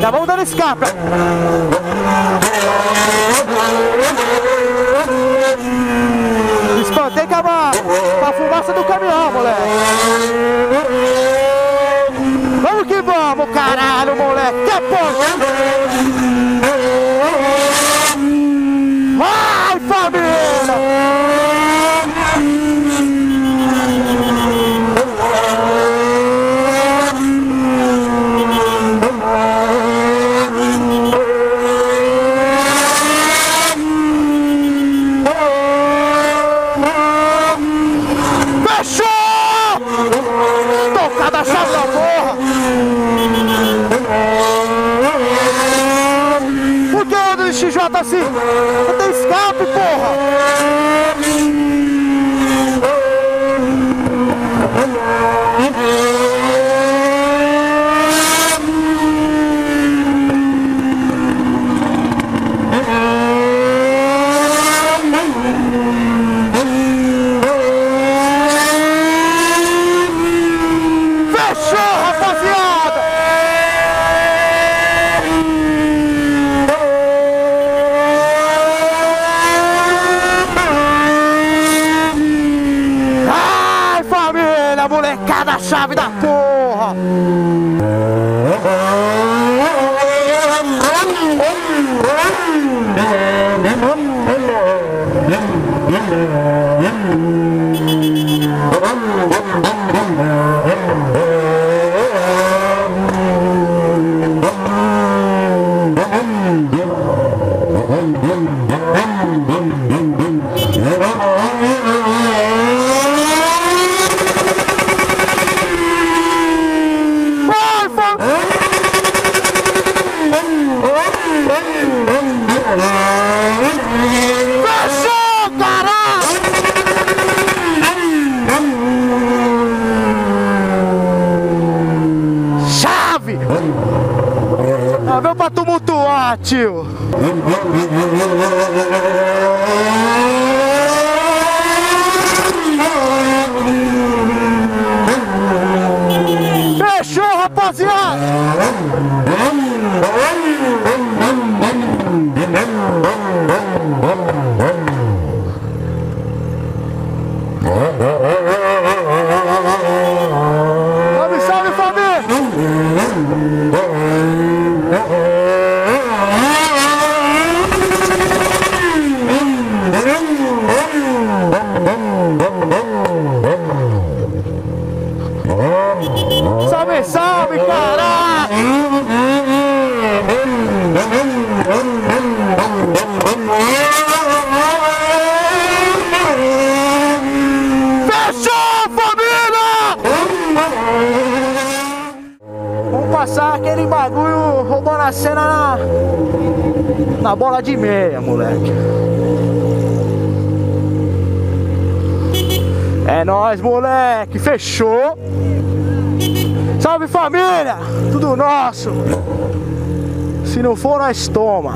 Já vamos dando escape. Espantei com a, com a fumaça do caminhão, moleque. Vamos que vamos, caralho, moleque. Que porra! Vai, família! A chave da porra! Por que anda de XJ assim? Não tem escape, porra! Fechou, rapaziada! Ai, família, chave da porra! Vai, família! Fechou, caralho! Chave! Ah, veio pra tumultuar, tio! Fechou, rapaziada! Salve, salve, família! Salve, salve, caralho! Fechou, família! Vamos passar aquele bagulho roubando a cena na, na bola de meia, moleque. É nóis, moleque. Fechou. Salve família! Tudo nosso! Se não for, nós toma!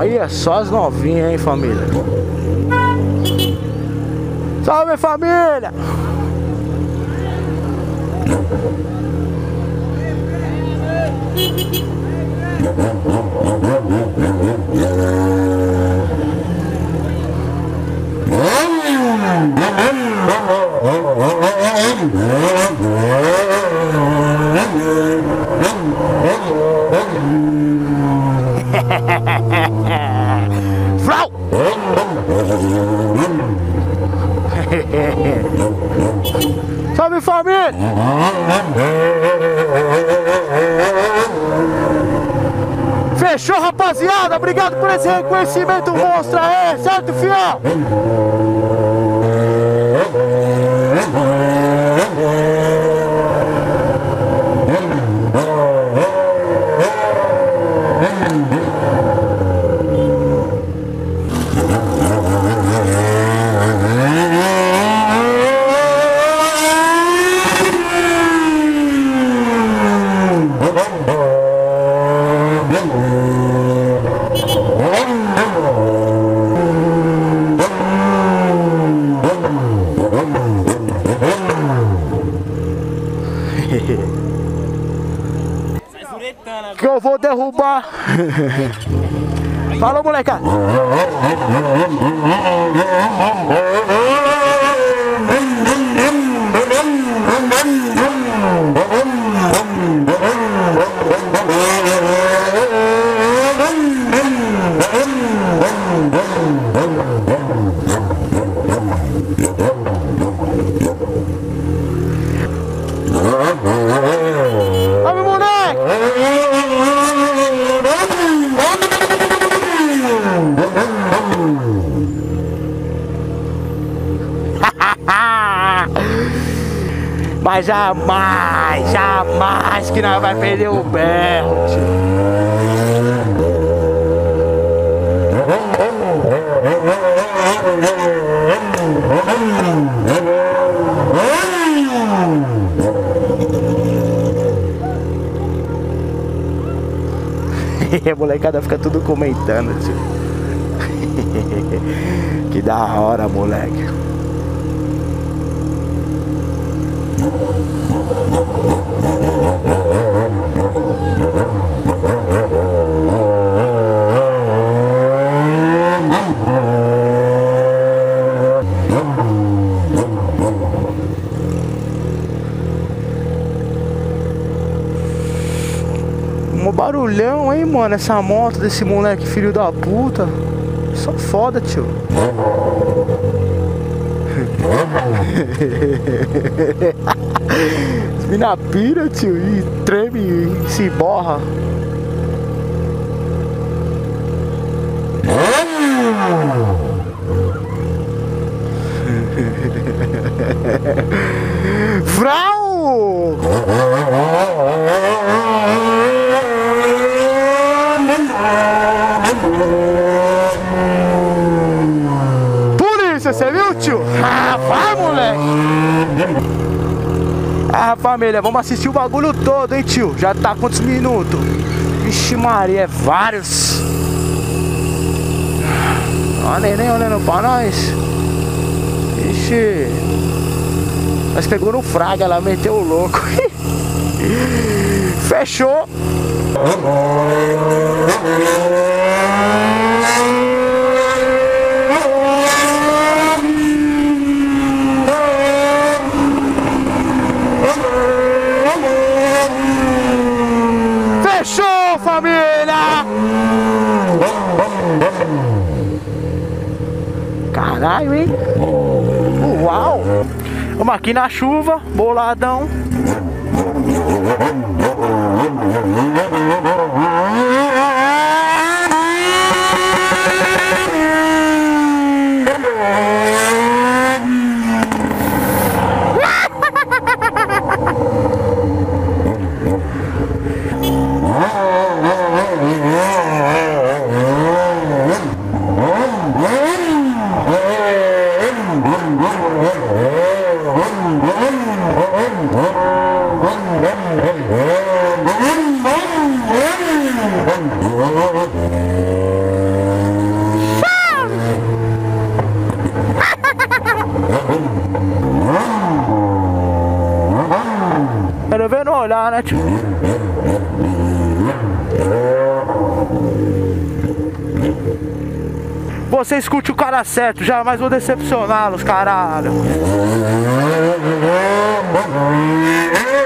Aí é só as novinhas, hein, família? Salve família! Frau! Salve família! Fechou, rapaziada? Obrigado por esse reconhecimento monstro aí, certo, fiel? Que eu vou derrubar. Falou, molecada. Vamos, moleque! Mas jamais, jamais que nós vai perder o berro. E a molecada fica tudo comentando, tio. que da hora, moleque. Um barulhão, hein, mano? Essa moto desse moleque, filho da puta. Só foda, tio. Mina pira, tio, e treme e se borra. Frau! Polícia, você viu, tio? Ah, vai, moleque! Ah, família, vamos assistir o bagulho todo, hein, tio? Já tá quantos minutos? Vixe Maria, é vários. Ó, neném olhando pra nós. Vixe. Nós pegou no fraga lá, meteu o louco. Fechou. Fechou, família! Caralho, hein? Uau! Vamos aqui na chuva, boladão. Quero ver no olhar, né, tio? Você escute o cara certo, jamais vou decepcioná-los, caralho.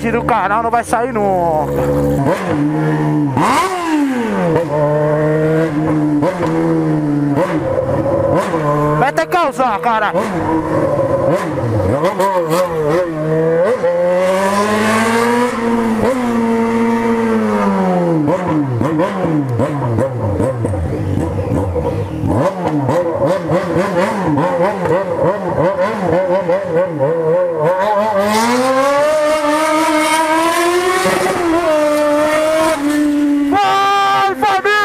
vídeo do canal não vai sair nunca. Vai ter causar, cara. Vai, família!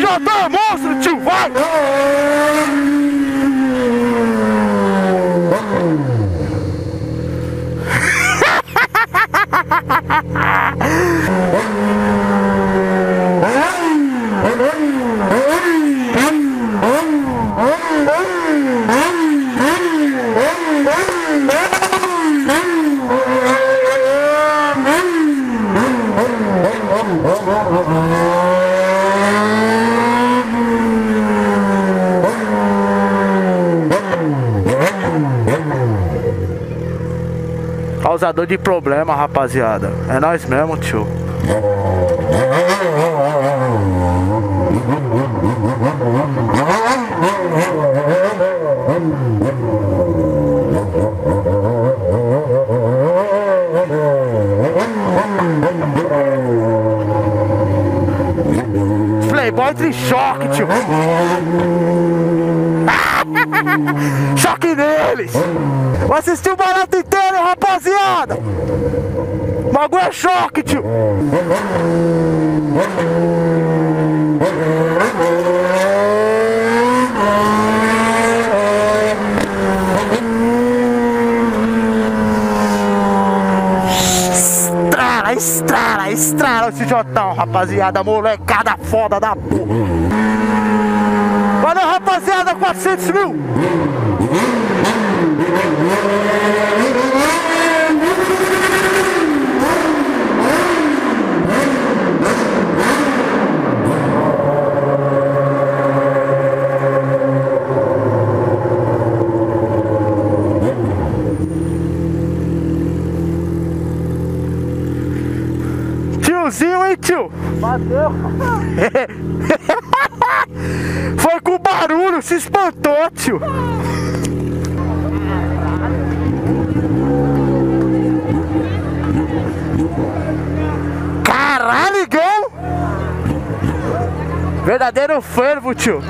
Já tá monstro, tio, vai! Causador de problema, rapaziada. É nós mesmo, tio. Entra em choque, tio. choque neles. Vou assistir o barato inteiro, rapaziada. O bagulho é choque, tio. Estrala, estrala, esse Jotão, rapaziada. Molecada foda da porra. Valeu, rapaziada, 400 mil. Tiozinho, hein, tio? Bateu. Foi com barulho, se tio. Caralho, ligão! Verdadeiro fervo, tio.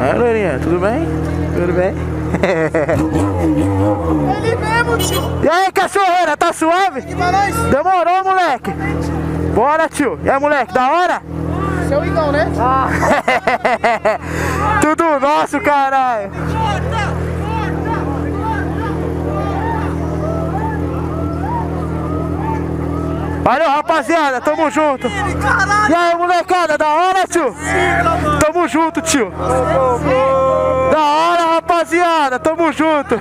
É, Lorinha, tudo bem? Tudo bem? Ele mesmo, tio. E aí, cachorreira, tá suave? Demorou, moleque. Bora, tio. E aí, moleque, da hora? Seu Igão, né? Tudo nosso, caralho. Valeu, rapaziada. Tamo junto. E aí, molecada, da hora, tio? Tamo junto, tio. Da hora, rapaziada. Tamo junto.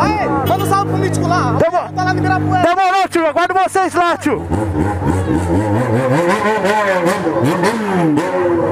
Aí, manda um salve pro mítico lá. Demo- Tá lá no Ibirapuera. Demorou, tio. Aguardo vocês lá, tio.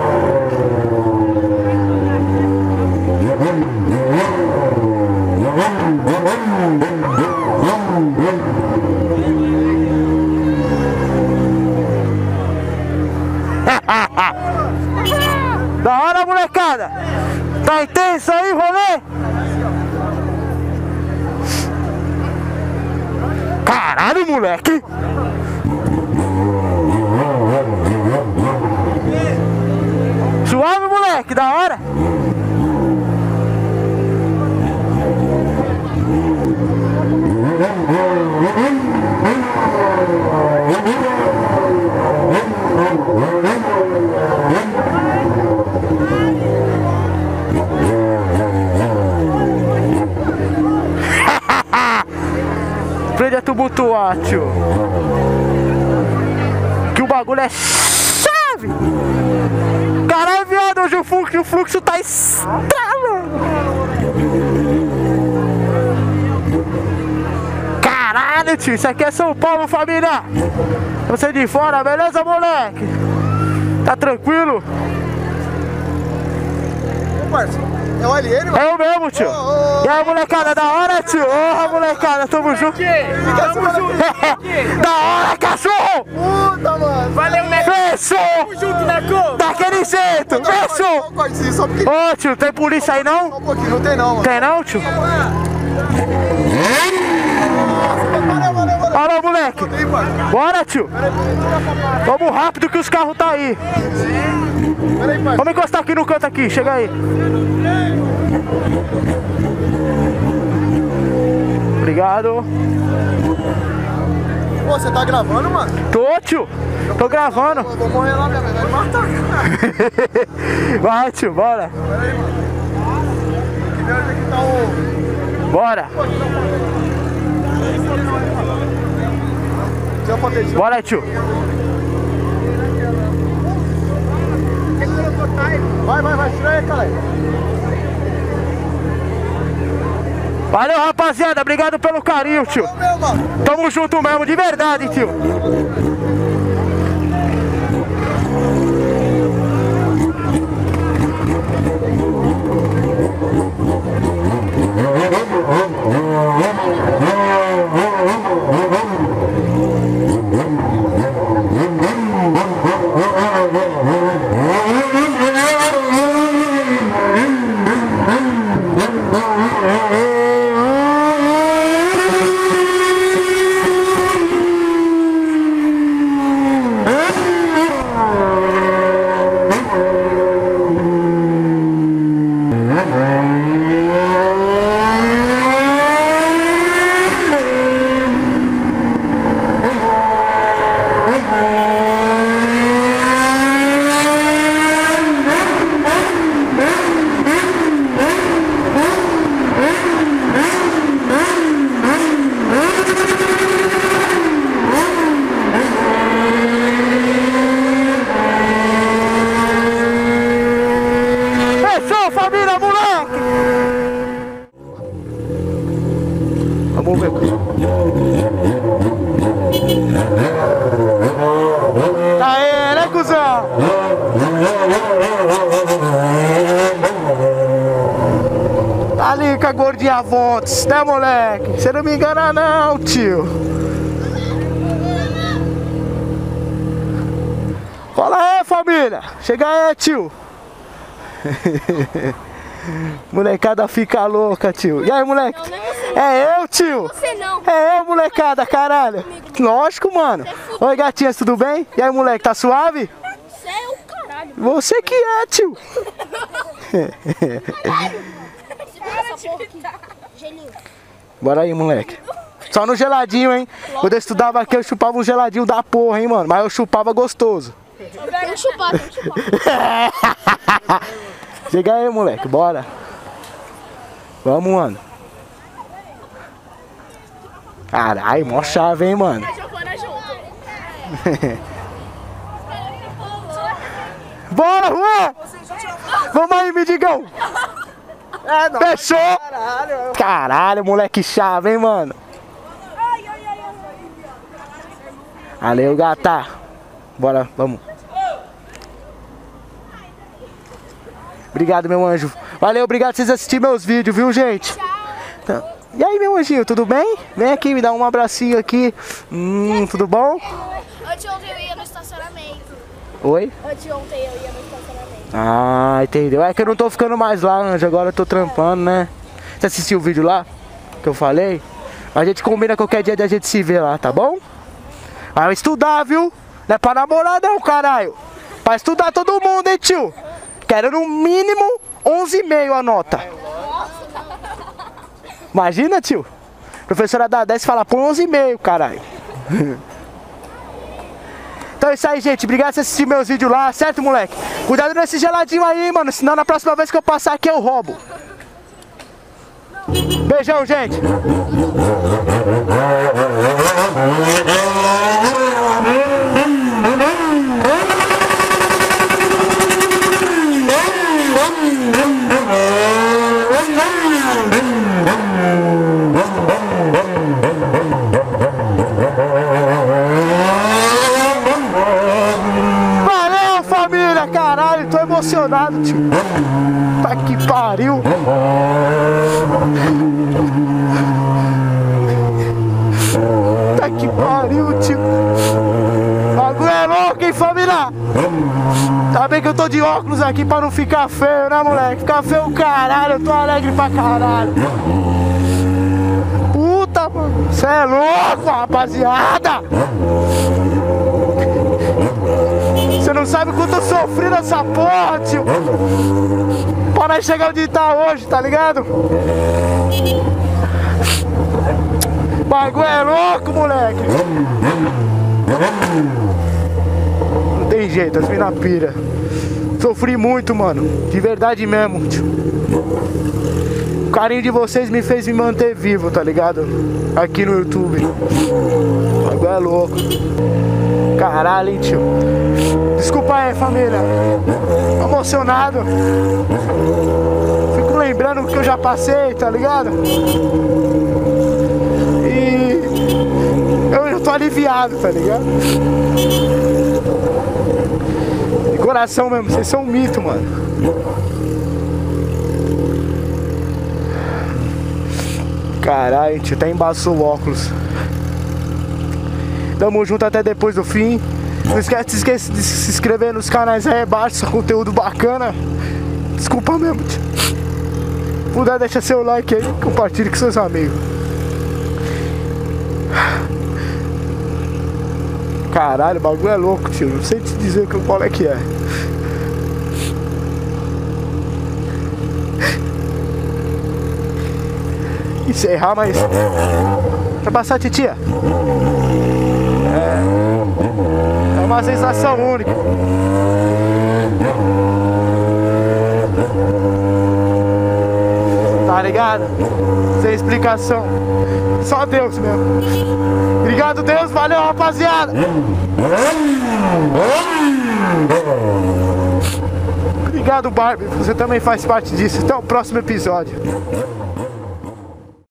Tumultuar, tio. Que o bagulho é chave! Caralho, viado, hoje o fluxo, o fluxo tá estralando. Caralho, tio, isso aqui é São Paulo, família. Você de fora, beleza, moleque? Tá tranquilo? Ô, parceiro. É o mano? É eu mesmo, tio. Ô, ô, E aí, molecada, da hora, tio? Porra, molecada, tamo junto. Tamo junto. da hora, cachorro! Puta, mano. Valeu, né? Fechou! Junto, Neco! Daquele jeito, Só fechou! só. Ô, tio, tem polícia aí Só não? um pouquinho, não tem não, mano. Tem não, tio? Valeu, valeu, valeu. Alô, moleque! Bora, tio! Vamos rápido que os carros tá aí. Pera aí, parceiro. Vamos encostar aqui no canto aqui, chega aí. Obrigado. Pô, você tá gravando, mano? Tô, tio. Tô gravando. Eu vou morrer lá, minha mãe vai me matar, cara. Vai, tio, bora. Ver onde é que tá o... Bora. Aí, Bora, tio. Vai, vai, vai, tira aí, cara. Valeu, rapaziada. Obrigado pelo carinho, tio. Tamo junto mesmo, de verdade, tio. Fechou, família, moleque! Vamos ver. Tá aí, né, cuzão? Tá ali com a gordinha Vontes, né, moleque? Você não me engana, não, tio. Fala aí, família. Chega aí, tio. Molecada fica louca, tio. E aí, moleque? É eu, tio. Você não. É eu, molecada, caralho. Lógico, mano. Oi, gatinhas, tudo bem? E aí, moleque, tá suave? Você é o caralho. Você que é, tio. Bora aí, moleque. Só no geladinho, hein? Quando eu estudava aqui, eu chupava um geladinho da porra, hein, mano? Mas eu chupava gostoso. Tem chupar, tem chupar. Chega aí, moleque, bora. Vamos, mano. Caralho, mó chave, hein, mano. Giovana junto. Bora, Juan! Vamos aí, mendigão! É, não. Fechou! Caralho. Caralho, moleque chave, hein, mano? Valeu, gata. Bora, vamos. Obrigado, meu anjo. Valeu, obrigado por vocês assistirem meus vídeos, viu, gente? Então, e aí, meu anjinho, tudo bem? Vem aqui, me dá um abracinho aqui. Hum, tudo bom? Anteontem eu ia no estacionamento. Oi? Anteontem eu ia no estacionamento. Ah, entendeu? É que eu não tô ficando mais lá, Anjo. Agora eu tô trampando, né? Você assistiu o vídeo lá? Que eu falei? A gente combina qualquer dia de a gente se ver lá, tá bom? Vai estudar, viu? Não é pra namorar não, caralho. Pra estudar todo mundo, hein, tio? Quero no mínimo 11,5 a nota. Imagina, tio. Professora dá 10 e fala, põe 11,5, caralho. Então é isso aí, gente. Obrigado por assistir meus vídeos lá, certo, moleque? Cuidado nesse geladinho aí, mano. Senão na próxima vez que eu passar aqui eu roubo. Beijão, gente. Tio. Tá que pariu. Tá que pariu, tio. Bagulho é louco, hein, família? Tá bem que eu tô de óculos aqui pra não ficar feio, né, moleque? Ficar feio caralho, eu tô alegre pra caralho. Puta, mano. Cê é louco, rapaziada. Não sabe quanto eu sofri nessa porra, tio. Pra nós chegar onde tá hoje, tá ligado? Bagulho é louco, moleque. Não tem jeito, as mina pira. Sofri muito, mano. De verdade mesmo, tio. O carinho de vocês me fez me manter vivo, tá ligado? Aqui no YouTube. Bagulho é louco. Caralho, hein, tio. Desculpa aí, família. Tô emocionado. Fico lembrando o que eu já passei, tá ligado? E eu, eu tô aliviado, tá ligado? De coração mesmo, vocês são um mito, mano. Caralho, tio, até embaçou o óculos. Tamo junto até depois do fim. Não esquece esquece de se inscrever nos canais aí abaixo, conteúdo bacana. Desculpa mesmo, tio. Puder, deixa seu like aí, compartilhe com seus amigos. Caralho, o bagulho é louco, tio. Não sei te dizer qual é que é. Encerrar, mas. Pra passar, titia. Uma sensação única. Tá ligado? Sem explicação. Só Deus mesmo. Obrigado, Deus. Valeu, rapaziada. Obrigado, Barbie. Você também faz parte disso. Até o próximo episódio.